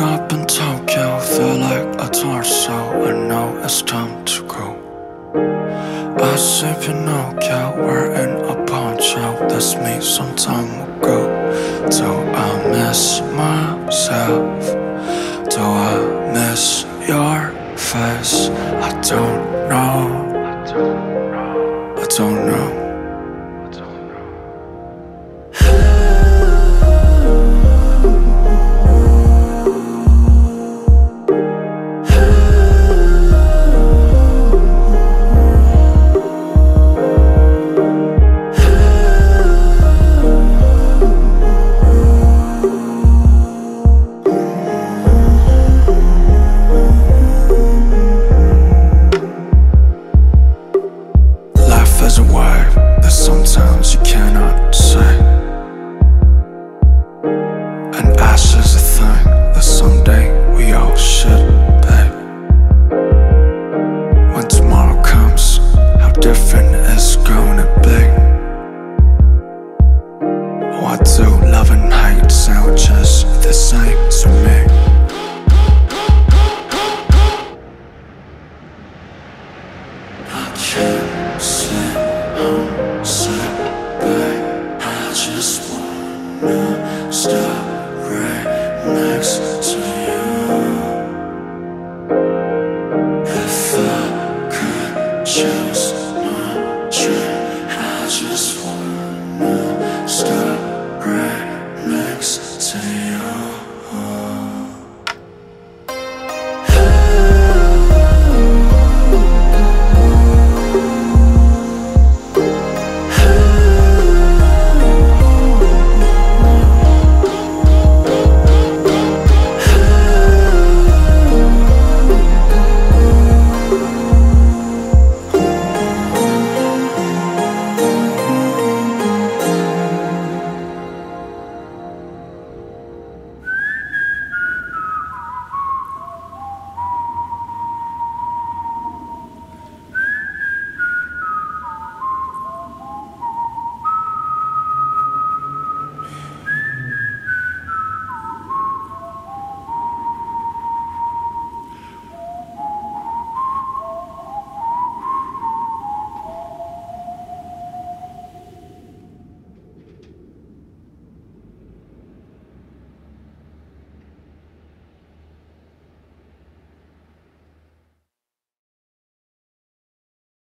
Woke up in Tokyo, feel like a torso I know it's time to go I see Pinocchio wearing a poncho That's me some time ago Do I miss myself? Do I miss your face? I don't know different it's gonna be. Why do love and hate sound just the same to me? I. I just wanna stop right next to you. If I could choose just wanna